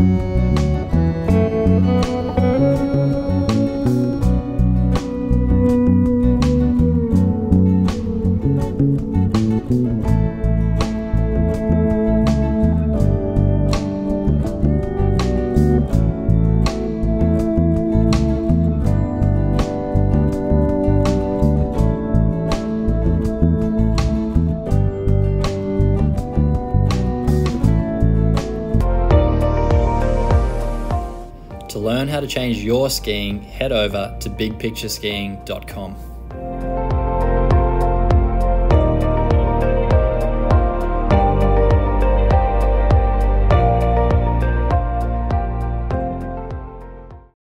you learn how to change your skiing, head over to bigpictureskiing.com.